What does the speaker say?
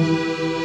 Música